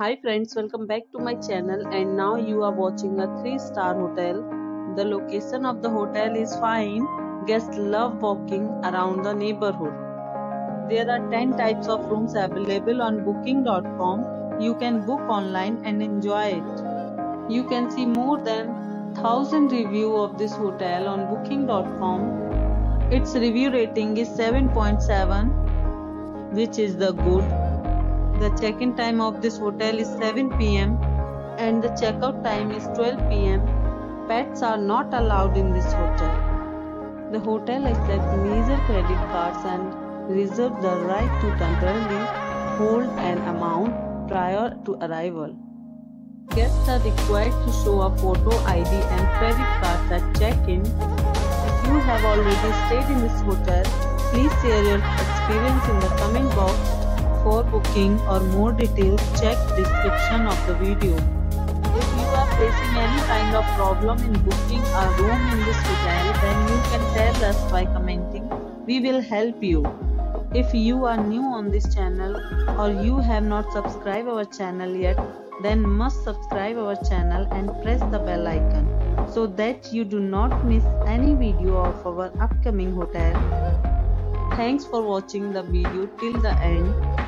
Hi friends, welcome back to my channel and now you are watching a 3 star hotel. The location of the hotel is fine. Guests love walking around the neighborhood. There are 10 types of rooms available on booking.com. You can book online and enjoy it. You can see more than 1000 review of this hotel on booking.com. Its review rating is 7.7 which is the good the check-in time of this hotel is 7 pm and the checkout time is 12 pm. Pets are not allowed in this hotel. The hotel accepts major credit cards and reserves the right to temporarily hold an amount prior to arrival. Guests are required to show a photo ID and credit cards at check-in. If you have already stayed in this hotel, please share your experience in the comment box for booking or more details, check description of the video. If you are facing any kind of problem in booking a room in this hotel, then you can tell us by commenting. We will help you. If you are new on this channel or you have not subscribed our channel yet, then must subscribe our channel and press the bell icon so that you do not miss any video of our upcoming hotel. Thanks for watching the video till the end.